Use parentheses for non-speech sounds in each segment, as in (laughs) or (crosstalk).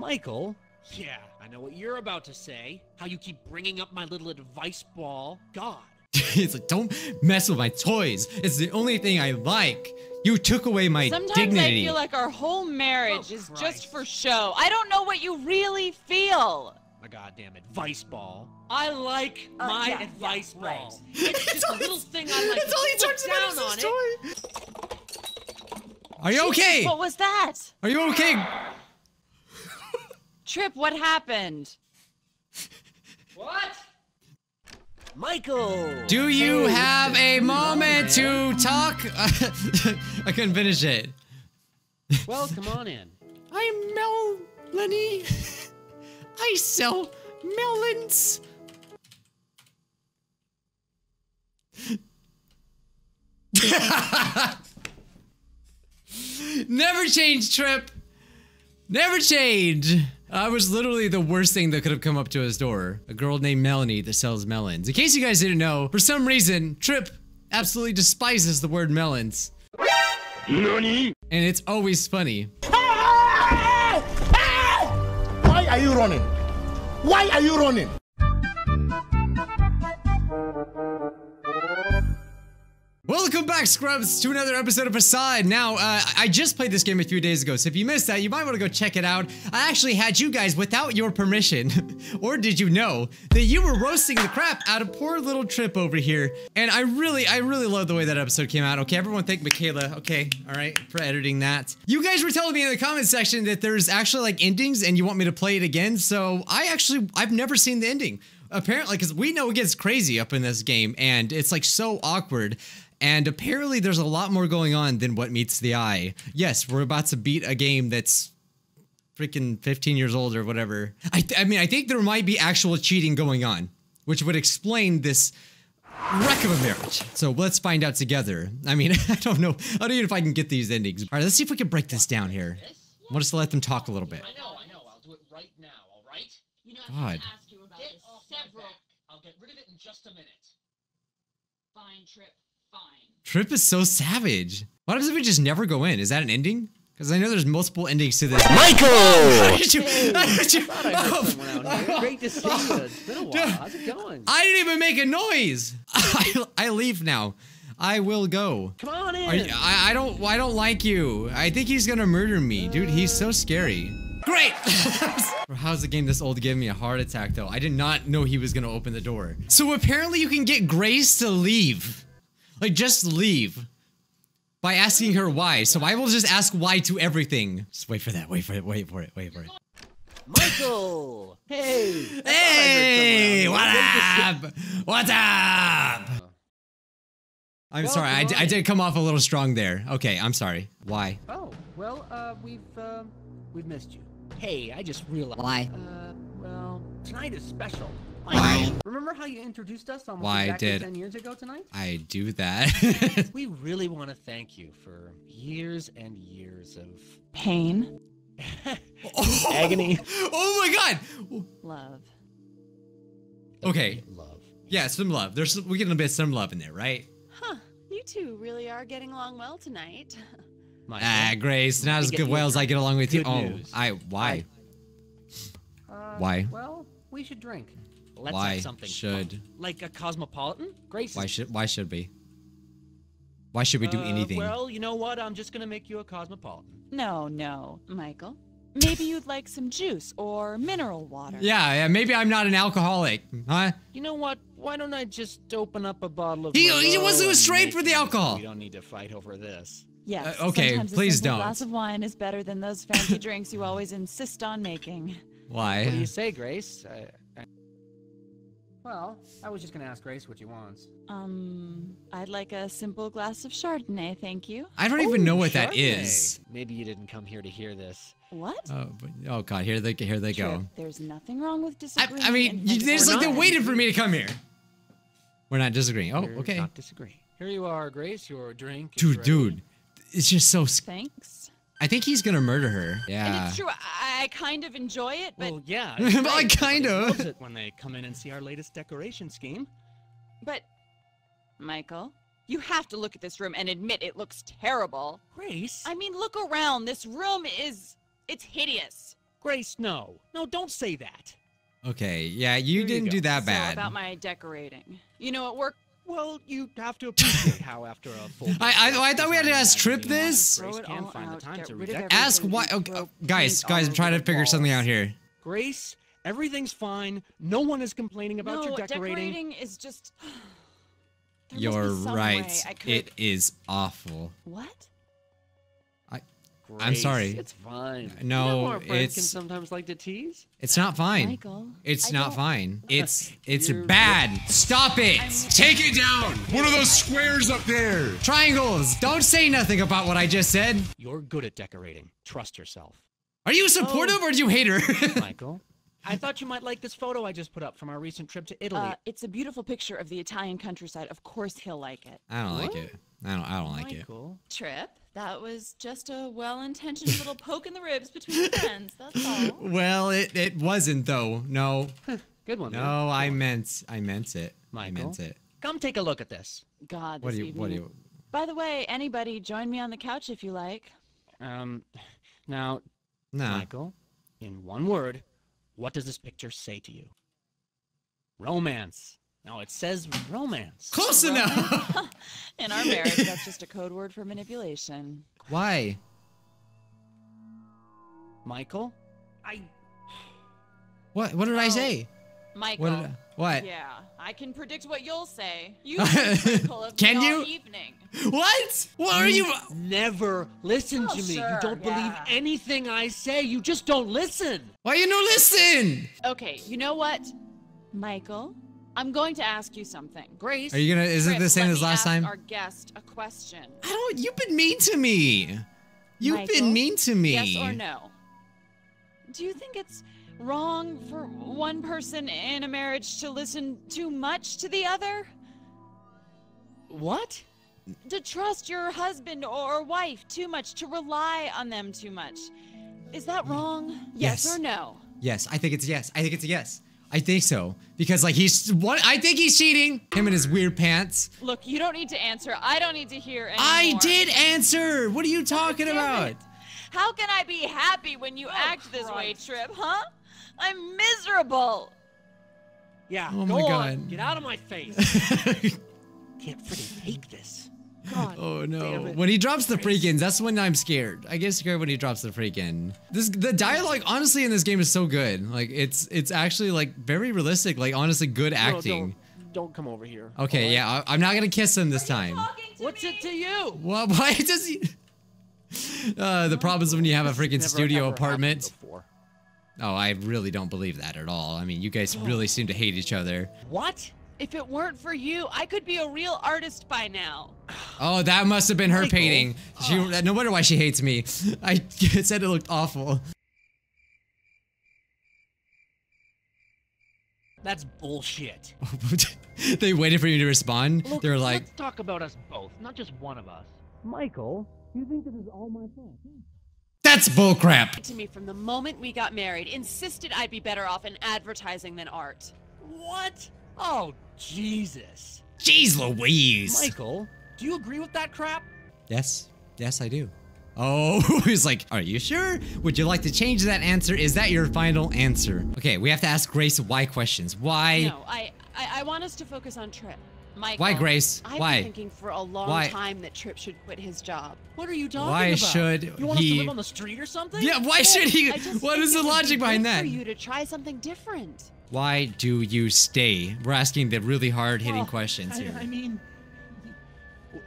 Michael? Yeah, I know what you're about to say. How you keep bringing up my little advice ball. God. (laughs) He's like, don't mess with my toys. It's the only thing I like. You took away my dignity. Sometimes dignity. I feel like our whole marriage Oh, is Christ. just for show. I don't know what you really feel. My goddamn advice ball. I like Uh, my yeah, yeah, advice right. ball. (laughs) It's just a little thing I like. That's all he to look about down is on his it. toy. Are you okay? What was that? Are you okay? Trip, what happened? What? Michael. Do you Hey, have a moment to talk? (laughs) I couldn't finish it. Well, come on in. (laughs) I'm Melanie. (laughs) I sell melons. Never change, Trip. Never change. Uh, I was literally the worst thing that could have come up to his door. A girl named Melanie that sells melons. In case you guys didn't know, for some reason, Trip absolutely despises the word melons. And it's always funny. Ah! Ah! Why are you running? Why are you running? Welcome back, Scrubs, to another episode of Facade. Now, uh, I just played this game a few days ago, so if you missed that, you might want to go check it out. I actually had you guys without your permission, (laughs) or did you know that you were roasting the crap out of poor little Trip over here? And I really, I really love the way that episode came out. Okay, everyone thank Michaela. Okay, all right, for editing that. You guys were telling me in the comment section that there's actually like endings, and you want me to play it again. So I actually, I've never seen the ending apparently because we know it gets crazy up in this game and it's like so awkward and apparently there's a lot more going on than what meets the eye yes we're about to beat a game that's freaking 15 years old or whatever i, th- I mean i think there might be actual cheating going on which would explain this wreck of a marriage so let's find out together i mean (laughs) i don't know i don't even know if i can get these endings all right let's see if we can break this down here we'll just let them talk a little bit I know, I know. I'll do it right now, all right? You know, God. I have to ask you about Get this off my several. back. I'll get rid of it in just a minute. Fine, Trip. Fine. Trip is so savage. What happens if we just never go in? Is that an ending? Because I know there's multiple endings to this. Michael! How did you- how did you- Thought I heard oh. someone out here. Great to see you. It's been a while. How's it going? I didn't even make a noise. (laughs) I, I leave now. I will go. Come on in. Are you, I, I don't I don't like you. I think he's gonna murder me, dude. He's so scary. Great. (laughs) How's the game this old giving me a heart attack though? I did not know he was gonna open the door. So apparently you can get Grace to leave, like just leave, by asking her why. So I will just ask why to everything. Just wait for that. Wait for it. Wait for it. Wait for it. Michael! (laughs) Hey! I thought I Hey, what up? What's up? I'm Well, sorry, I, come d- on I did come off a little strong there. Okay, I'm sorry. Why? Oh, well, uh, we've, uh, we've missed you. Hey, I just realized. Why? Uh, well, tonight is special. Why? Remember how you introduced us almost Why exactly did- 10 years ago tonight? I do that. (laughs) We really want to thank you for years and years of Pain, (laughs) agony. (laughs) oh my god! love. Okay, Love. yeah, some love. There's we get a bit some love in there, right? Huh. You two really are getting along well tonight. Michael. Ah, Grace, not as good well as I get along with you. good Oh. I why? Uh, Why? Well, we should drink. Let's Why have something should- like a cosmopolitan. Grace. Why should why should we? Why should we do Uh, anything? Well, you know what? I'm just gonna make you a cosmopolitan. No, no, Michael. Maybe you'd like some juice or mineral water. yeah, yeah, maybe I'm not an alcoholic, huh? You know what? Why don't I just open up a bottle of? He- he Merlot wants to straight for the alcohol. We don't need to fight over this. Yes. Uh, okay, sometimes please a don't. A glass of wine is better than those fancy drinks you always insist on making. Why? What do you say, Grace? I, I... Well, I was just gonna ask Grace what she wants. Um, I'd like a simple glass of Chardonnay, thank you. I don't even know what that Chardonnay. is. Maybe you didn't come here to hear this. What? Oh, but, oh God! Here they here they go. There's nothing wrong with I, disagreeing. I mean, in you, they just like they waited for me to come here. We're not disagreeing. Oh, We're okay. Not disagree. Here you are, Grace. Your drink. Dude, dude, it's just so. Thanks. I think he's gonna murder her. Yeah. And it's true, I, I kind of enjoy it, but Well, yeah. (laughs) but I kinda. Loves it when they come in and see our latest decoration scheme. but Michael, you have to look at this room and admit it looks terrible. Grace. I mean, look around. This room is it's hideous. Grace, no. No, don't say that. Okay, yeah, you Here didn't go. do that So bad. about my decorating. You know, at work, Well, you have to appreciate how after a full. (laughs) I- I- I thought we had to design ask Trip this. Grace can all find out, the time get to rid of redecorate. Ask why. Okay, broke, uh, guys, guys, I'm trying to over the figure something out here. Grace, everything's fine. No one is complaining about no, your decorating. decorating is just. (sighs) There You're right. could... It is awful. What? I'm sorry. It's fine. No, you know our friends can it's- sometimes like to tease. It's not fine. Michael. It's I not don't- fine. (laughs) It's it's You're- bad. Stop it. (laughs) Take it down! What are those squares up there? Triangles. Don't say nothing about what I just said. You're good at decorating. Trust yourself. Are you supportive or do you hate her? (laughs) Michael, I thought you might like this photo I just put up from our recent trip to Italy. Uh, it's a beautiful picture of the Italian countryside. Of course he'll like it. I don't like it. I don't. I don't like it. Trip, that was just a well-intentioned little (laughs) poke in the ribs between friends. That's all. Well, it it wasn't though. No. Good one. man. No, I meant I meant it. I Michael? meant it. Come take a look at this. God, What do you what do you By the way, anybody, join me on the couch if you like. Um, now, No. Michael, in one word, what does this picture say to you? Romance. No, it says romance. Close enough. (laughs) (laughs) In our marriage, that's just a code word for manipulation. Why? Michael, I. What what did I Oh. say? Michael. What did I, what? Yeah, I can predict what you'll say. You've (laughs) been Can me you? all evening. What? What are you Never listen Oh, to me. sure, you don't believe yeah. anything I say. You just don't listen. Why you no listen? Okay, you know what, Michael? I'm going to ask you something. Grace. Are you gonna is it the same let as me last ask time? Our guest a question. I don't you've been mean to me. You've Michael, been mean to me. Yes or no? Do you think it's wrong for one person in a marriage to listen too much to the other? What? To trust your husband or wife too much, to rely on them too much. Is that wrong? Yes, Yes. or no? Yes, I think it's yes. I think it's a yes. I think so. Because like he's what I think he's cheating. Him in his weird pants. Look, you don't need to answer. I don't need to hear anymore. I did answer. What are you talking Damn about? it. How can I be happy when you oh, act this way, Trip, huh? I'm miserable. Yeah. Oh go my on. God. Get out of my face. (laughs) Can't freaking take this. God. Oh no! When he drops the Grace. freakins, that's when I'm scared. I get scared when he drops the freakin. This the dialogue honestly in this game is so good. Like it's it's actually like very realistic. Like honestly good No, acting. don't, don't come over here. Okay, alright? yeah, I, I'm not gonna kiss him this time. What's me? it to you? Well, (laughs) why does he? (laughs) Uh, the problem is when you have a freaking studio apartment. Oh, I really don't believe that at all. I mean, you guys (gasps) really seem to hate each other. What? If it weren't for you, I could be a real artist by now. Oh, that must have been her Michael. painting. She, no wonder why she hates me. (laughs) I (laughs) said it looked awful. That's bullshit. (laughs) they waited for you to respond. Look, They're like, let's talk about us both, not just one of us. Michael, you think this is all my fault? "That's bullcrap." To me from the moment we got married, insisted I'd be better off in advertising than art. What? Oh, Jesus. Jeez Louise. Michael, do you agree with that crap? Yes, yes, I do. Oh, (laughs) he's like, are you sure? Would you like to change that answer? Is that your final answer? Okay, we have to ask Grace why questions. Why? No, I, I, I want us to focus on Trip. Michael, Why, Grace? I've Why? been thinking for a long Why? time that Trip should quit his job. What are you talking Why about? should you want us to live on the street or something? Yeah, why should he? I just What think is it the would be logic behind that? For you to try something different. Why do you stay? We're asking the really hard hitting Well, questions I, here. I mean,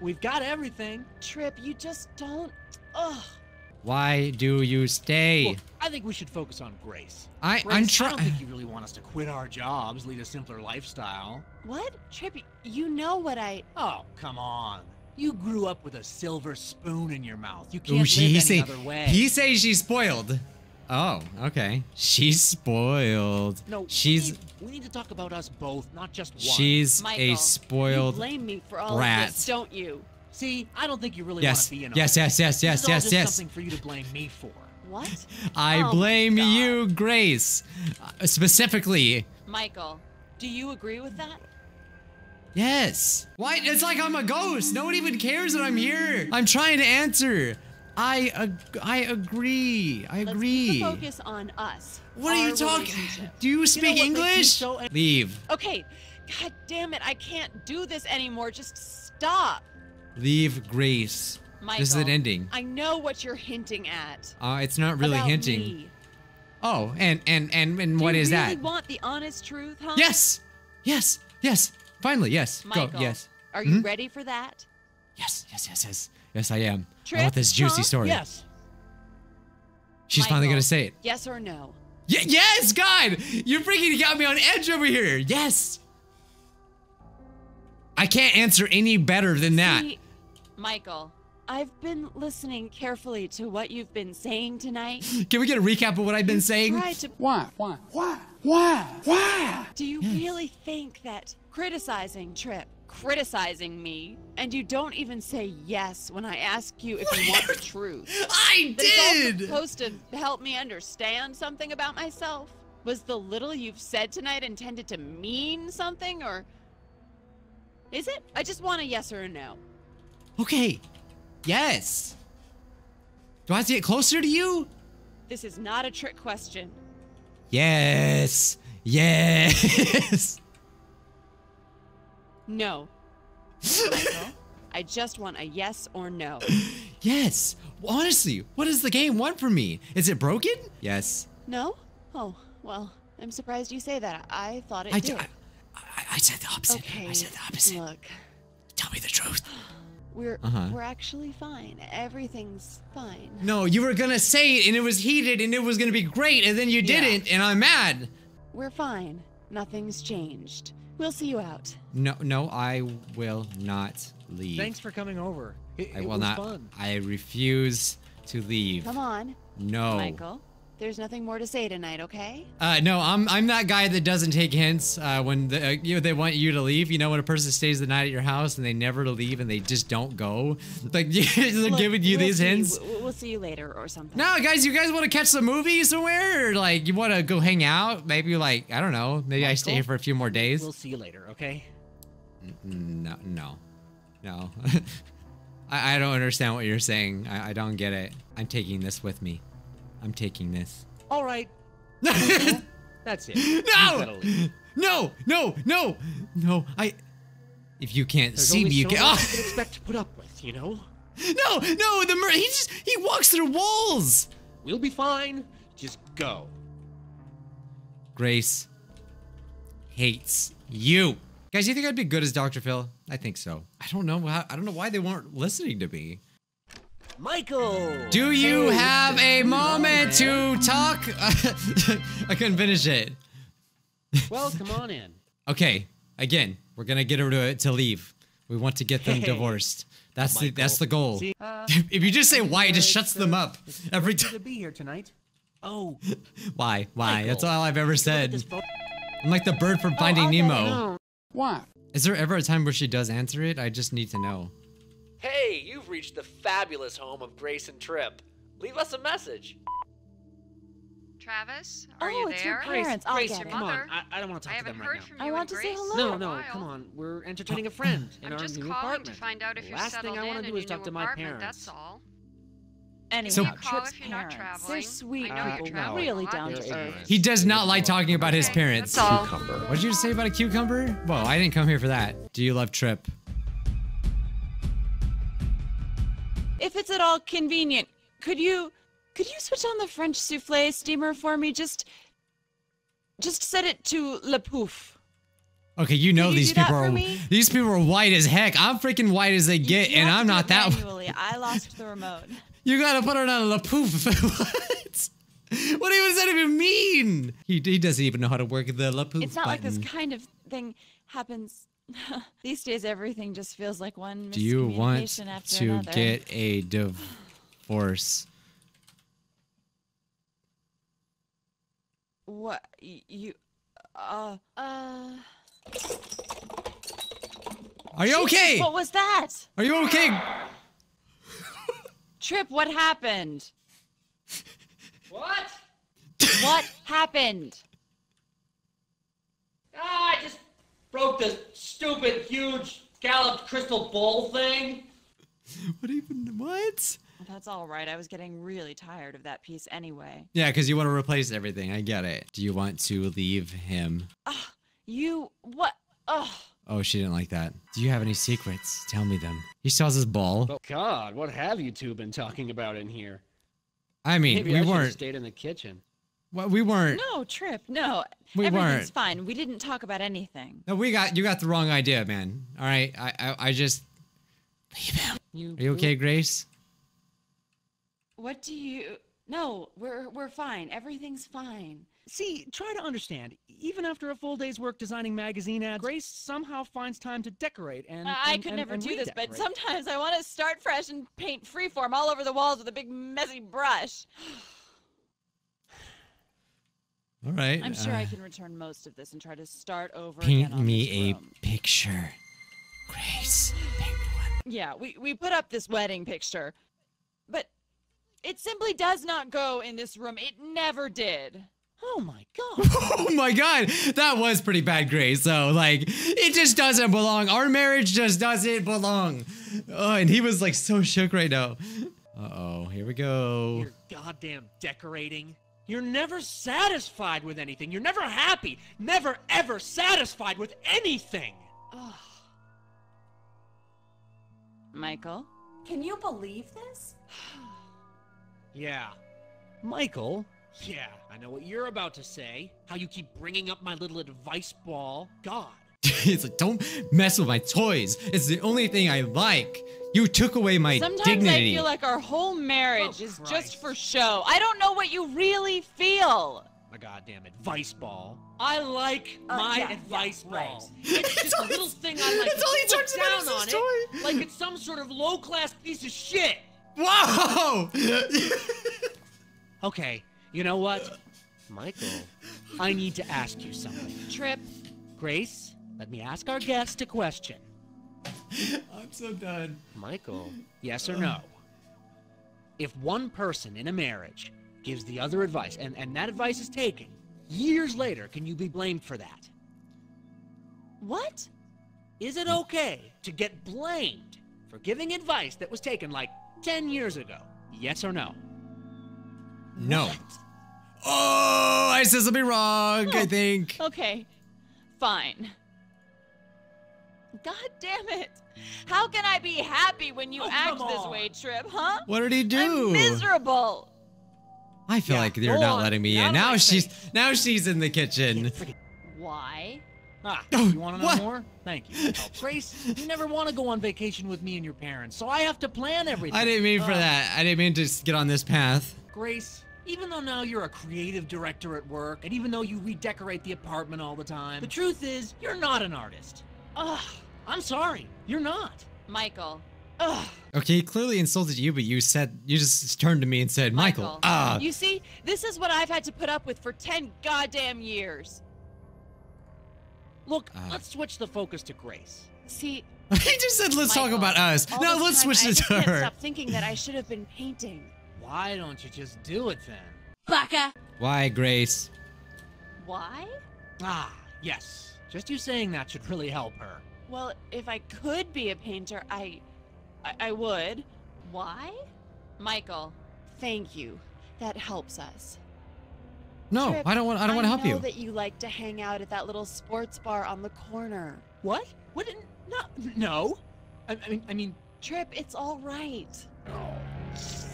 we've got everything. Trip, you just don't. Ugh. Why do you stay? Look, I think we should focus on Grace. I, Grace, I'm trying. I don't think you really want us to quit our jobs, lead a simpler lifestyle. What? Trip, you know what I. Oh, come on. You grew up with a silver spoon in your mouth. You can't live she any say, other way. he says she's spoiled. Oh, okay. She's spoiled. no, she's we need, we need to talk about us both, not just one. she's Michael, a You spoiled. blame me for all brat. of this, don't you? See, I don't think you really Yes, want to be in yes, on yes, it. yes, This yes, is all yes, just yes. something for you to blame me for. What? I Oh blame you, Grace. Uh, specifically, Michael, do you agree with that? yes. Why? It's like I'm a ghost. No one even cares that I'm here. I'm trying to answer. I ag- I agree. I Let's agree. keep the focus on us. What are you talking? Do you speak what makes me English? so Leave. Okay, god damn it, I can't do this anymore. Just stop. Leave Grace. Michael, This is an ending. I know what you're hinting at. Uh, it's not really about hinting. me. Oh, and and and and Do what you really that? want the honest truth, huh? Yes, yes, yes. Finally, yes. Michael, Go. Yes. Are you Hmm? ready for that? Yes. Yes. Yes. Yes. Yes. I am. I want this juicy huh? story. Yes. She's finally gonna say it. Yes or no? Y- yes, God, you freaking got me on edge over here. Yes. I can't answer any better than that. See, Michael, I've been listening carefully to what you've been saying tonight. (laughs) Can we get a recap of what I've been saying? To Why? Why? Why? Why? Why? Do you really think that criticizing Trip, criticizing me, and you don't even say yes when I ask you if you (laughs) want the truth? I That it's also did. supposed to help me understand something about myself? Was the little you've said tonight intended to mean something, or is it? I just want a yes or a no. Okay. Yes. Do I have to get closer to you? This is not a trick question. Yes. Yes. (laughs) No. (laughs) I just want a yes or no. yes. Honestly, what does the game want from me? Is it broken? Yes. No? Oh, well, I'm surprised you say that. I thought it I, did. d- I, I- I said the opposite. okay. I said the opposite. Look, Tell me the truth. We're Uh-huh. we're actually fine. Everything's fine. No, you were gonna say it and it was heated and it was gonna be great and then you didn't and I'm mad. We're fine. Nothing's changed. We'll see you out. No, no, I will not leave. Thanks for coming over. It, I it will was not. fun. I refuse to leave. Come on, No. Michael. There's nothing more to say tonight, okay? Uh, no, I'm I'm that guy that doesn't take hints uh, when the, uh, you know, they want you to leave. You know, when a person stays the night at your house and they never leave and they just don't go. Like (laughs) they're Look, giving you we'll these see. hints. We'll, we'll see you later or something. No, guys, you guys want to catch the movie somewhere, or like you want to go hang out? Maybe like I don't know. Maybe I stay here for a few more days. We'll see you later, okay? No, no, no. (laughs) I, I don't understand what you're saying. I, I don't get it. I'm taking this with me. I'm taking this. All right. (laughs) That's it. No! No! No! No! No! I. If you can't There's see me, you so can. much Oh! can (laughs) expect to put up with, you know? No! No! The mer- he just he walks through walls. We'll be fine. Just go. Grace hates you. Guys, you think I'd be good as Dr. Phil? I think so. I don't know. How, I don't know why they weren't listening to me. Michael! Do you Hey, have a moment to talk? (laughs) I couldn't finish it. Well, come on in. (laughs) Okay, again, we're gonna get her to, to leave. We want to get them Hey, divorced. That's the that's the goal. See, (laughs) if you just say why, it just it's, shuts them uh, up every time. to be here tonight. Oh, Why? Why? That's all I've ever look at this said. I'm like the bird from Finding okay. Nemo. Why? Is there ever a time where she does answer it? I just need to know. Hey, you've reached the fabulous home of Grace and Trip. Leave us a message. Travis, are oh, you it's there? your parents. I'll Grace, get it. come on. Mother. I, I don't want to I talk to them heard right from I you want and to say hello. in now. a No, no, while. come on. We're entertaining a friend in I'm our just new calling apartment. to find out if you're Last thing I want to in do is talk to my parents. That's all. Anyway, So- Give me a call Trip's if you're not parents. traveling. They're sweet I Uh, you're no. traveling Really down to earth. He does not like talking about his parents. That's all. What did you just say about a cucumber? Well, I didn't come here for that. Do you love Trip? If it's at all convenient, could you could you switch on the French souffle steamer for me? Just just set it to Le Pouf. Okay, you know you these people are these people are white as heck. I'm freaking white as they You- get, and I'm not that. manually. I lost the remote. (laughs) You gotta put it on a poof. (laughs) what? What even does that even mean? He, he doesn't even know how to work the la Pouf It's not like this kind of thing happens. (laughs) These days, everything just feels like one Do you want miscommunication after to another. get (laughs) a divorce? what you? Uh, uh. Are you Jesus, okay? What was that? Are you okay? (laughs) Trip, what happened? What? What happened? Ah, I just broke the stupid, huge, scalloped crystal bowl thing. What even? What? That's all right. I was getting really tired of that piece anyway. Yeah, because you want to replace everything. I get it. Do you want to leave him? Ah, you what? Ugh. Oh, she didn't like that. Do you have any secrets? Tell me them. He still has his ball. Oh God, what have you two been talking about in here? I mean, Maybe we I should have weren't. stayed in the kitchen. Well, we weren't. No, Trip. No. We Everything's weren't. fine. We didn't talk about anything. No, we got you got the wrong idea, man. All right, I I, I just leave him. You, Are you okay, Grace? What do you? No, we're we're fine. Everything's fine. See, try to understand. Even after a full day's work designing magazine ads, Grace somehow finds time to decorate and. I and- could and- never and do this, but sometimes I want to start fresh and paint freeform all over the walls with a big messy brush. All right. I'm sure uh, I can return most of this and try to start over Paint again on me this a room. picture, Grace. Paint me one. Yeah, we, we put up this wedding picture, but it simply does not go in this room. It never did. Oh my God. (laughs) Oh my god, that was pretty bad, Grace. So like, it just doesn't belong. Our marriage just doesn't belong. Oh, and he was like so shook right now. Uh oh, here we go. You're goddamn decorating. You're never satisfied with anything. You're never happy. Never ever satisfied with anything. Ugh. Michael? Can you believe this? (sighs) Yeah. Michael? Yeah, I know what you're about to say. How you keep bringing up my little advice ball. God. (laughs) it's like, don't mess with my toys. It's the only thing I like. You took away my Sometimes dignity. I feel like our whole marriage Oh, is Christ. just for show. I don't know what you really feel. My goddamn advice ball. I like Uh, my yeah, yeah, advice right. ball. It's just a (laughs) little thing I like. that's all he talks about down is on his it, like it's some sort of low class piece of shit. Whoa! (laughs) Okay, you know what? Michael, I need to ask you something. Trip, Grace, let me ask our guest a question. (laughs) I'm so done. Michael, (laughs) yes or no? If one person in a marriage gives the other advice and, and that advice is taken, years later, can you be blamed for that? what? Is it okay to get blamed for giving advice that was taken like 10 years ago? Yes or no? No. Oh, I said something wrong. I Oh. think. Okay, fine. God damn it. How can I be happy when you Oh, act this way, Trip, huh? What did he do? I'm miserable. I feel Yeah, like you're not on. letting me Get in. Now she's face. now she's in the kitchen. Why? Ah, Oh, you want to know what? more? Thank you. Oh, (laughs) Grace, you never want to go on vacation with me and your parents, so I have to plan everything. I didn't mean for Ah. that. I didn't mean to get on this path. Grace, even though now you're a creative director at work, and even though you redecorate the apartment all the time, the truth is, you're not an artist. Ugh, I'm sorry, you're not. Michael. Ugh. Okay, he clearly insulted you, but you said you just turned to me and said, "Michael, Michael, ah." You see, this is what I've had to put up with for 10 goddamn years. Look, Ah. let's switch the focus to Grace. See, (laughs) he just said, "Let's talk about us." Now let's time, switch I it just to can't her. stop thinking that I should have been painting. Why don't you just do it then? Baka! Why, Grace? Why? Ah, yes. Just you saying that should really help her. Well, if I could be a painter, I, I, I would. Why? Michael, thank you. That helps us. No, Trip, I don't want. I don't want to help know you. that you like to hang out at that little sports bar on the corner. What? What? did- No, no. I, I mean, I mean, Trip, it's all right.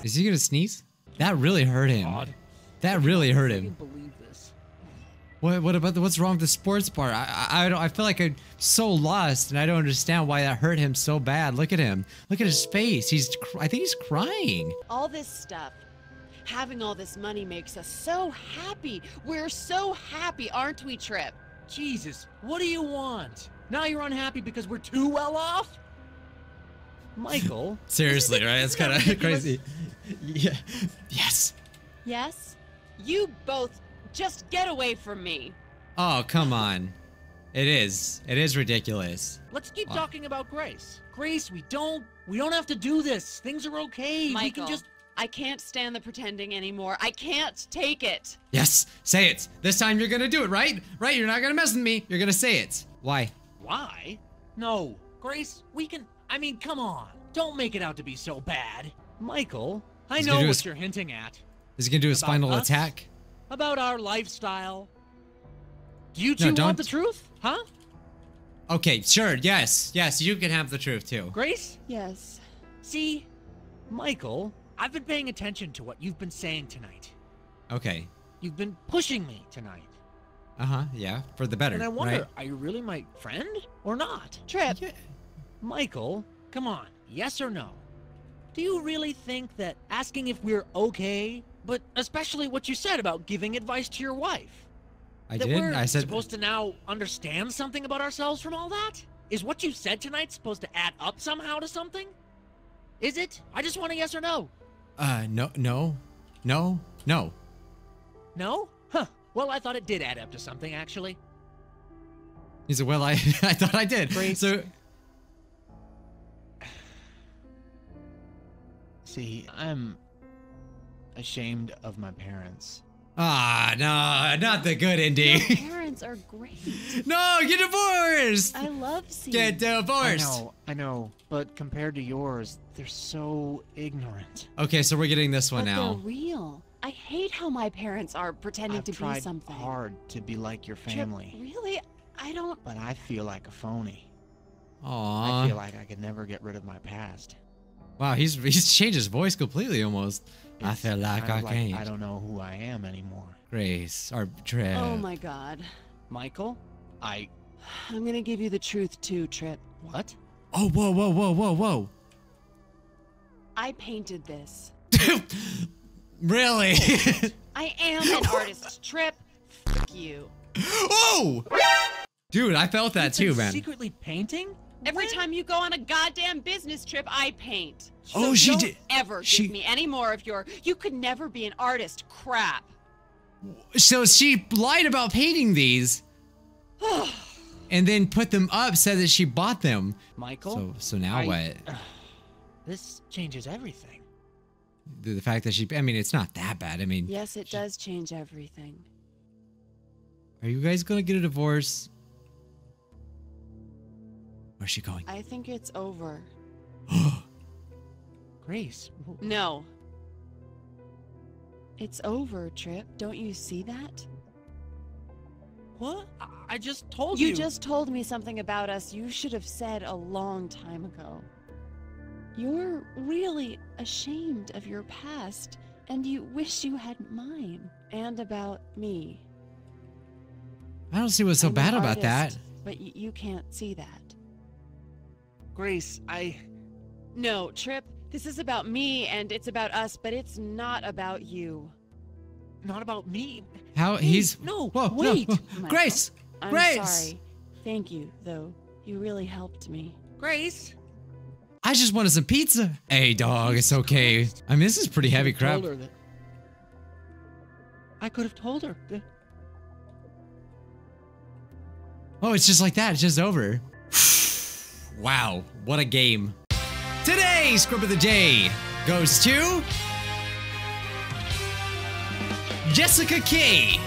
Is he gonna sneeze? That really hurt him. God. That really hurt I him. can't believe this. What? What about the, what's wrong with the sports bar? I, I, I don't. I feel like I'm so lost, and I don't understand why that hurt him so bad. Look at him. Look at his face. He's. cr- I think he's crying. All this stuff, having all this money makes us so happy. We're so happy, aren't we, Trip? Jesus, what do you want? Now you're unhappy because we're too well off? Michael, (laughs) Seriously, right? It's kind of crazy. (laughs) Yeah. Yes. Yes? You both just get away from me. Oh, come on. It is. It is ridiculous. let's keep What? talking about Grace. Grace, we don't we don't have to do this. Things are okay. we can just I can't stand the pretending anymore. I can't take it. Yes. Say it. This time you're gonna do it, right? Right? You're not gonna mess with me. You're gonna say it. Why? Why? No. Grace, we can I mean, come on. Don't make it out to be so bad. Michael, I He's know what his- you're hinting at. Is he gonna do his About final us? attack? About our lifestyle. Do you two don't- want the truth? Huh? Okay, sure. Yes, yes. You can have the truth too. Grace? Yes. See, Michael, I've been paying attention to what you've been saying tonight. Okay. You've been pushing me tonight. Uh huh. Yeah, for the better. And I wonder, right? are you really my friend or not? Trip. Yeah. Michael, come on, yes or no? Do you really think that asking if we're okay, but especially what you said about giving advice to your wife, I that did. we're I said. supposed to now understand something about ourselves from all that? Is what you said tonight supposed to add up somehow to something? Is it? I just want a yes or no. Uh, no, no, no, no. No? Huh. Well, I thought it did add up to something, actually. He said, "Well, I, (laughs) I thought I did." Grace. So, (sighs) See, I'm ashamed of my parents. ah, no, not the good Your (laughs) parents are great. no, get divorced. I love seeing. Get divorced. I know, I know, but compared to yours, they're so ignorant. Okay, so we're getting this one but now. they're real. I hate how my parents are pretending I've to be tried something. hard to be like your Trip, family, really? I don't. but I feel like a phony. I feel like I could never get rid of my past. Wow, he's he's (laughs) changed his voice completely almost. I feel like I of can't. I don't know who I am anymore. Grace or Trev. Oh my god. Michael, I I'm gonna give you the truth too, Trip. what? Oh, whoa, whoa, whoa, whoa, whoa. I painted this. (laughs) really? I am an (laughs) artist, Trip. Fuck you. oh! Dude, I felt that You've too, been man. Secretly painting? Every When? time you go on a goddamn business trip, I paint. Oh, she don't did- Ever she- give me any more of your. You could never be an artist. Crap. So she lied about painting these (sighs) and then put them up, said that she bought them. Michael? So so now I- what? (sighs) This changes everything. The, the fact that she I mean it's not that bad. I mean, Yes, it does change everything. are you guys going to get a divorce? Where's she going? I think it's over. (gasps) Grace, No. It's over, Trip. Don't you see that? what? I, just told you. You just told me something about us you should have said a long time ago. You're really ashamed of your past, and you wish you had mine, and about me. I don't see what's so I'm bad about that. But you can't see that. Grace, I. No, Trip, this is about me and it's about us, but it's not about you. Not about me. How Hey, he's no, Whoa, no, wait. whoa. Oh Grace. I'm Grace! sorry. Thank you, though. You really helped me. Grace. I just wanted some pizza. Hey, dog, it's okay. I mean, this is pretty heavy Could've crap. told her that- I could have told her. that- Oh, it's just like that. It's just over. Wow, what a game. Today, Scrub of the Day goes to Jessica K.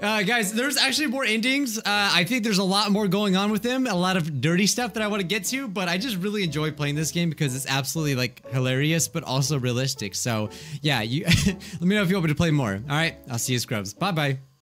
Uh, guys, there's actually more endings. Uh, I think there's a lot more going on with them, a lot of dirty stuff that I want to get to, but I just really enjoy playing this game because it's absolutely like hilarious, but also realistic. So yeah, you (laughs) let me know if you want me to play more. All right, I'll see you, Scrubs. Bye bye.